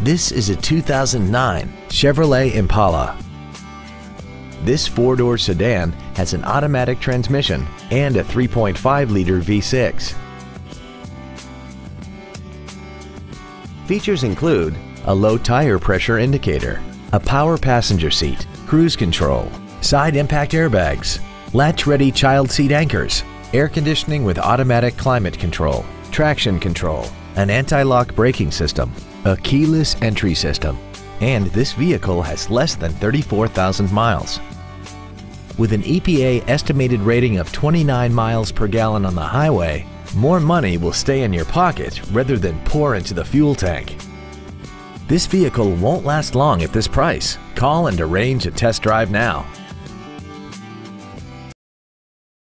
This is a 2009 Chevrolet Impala. This four-door sedan has an automatic transmission and a 3.5-liter V6. Features include a low tire pressure indicator, a power passenger seat, cruise control, side impact airbags, latch-ready child seat anchors, air conditioning with automatic climate control, traction control, an anti-lock braking system, a keyless entry system, and this vehicle has less than 34,000 miles. With an EPA estimated rating of 29 miles per gallon on the highway, more money will stay in your pocket rather than pour into the fuel tank. This vehicle won't last long at this price. Call and arrange a test drive now.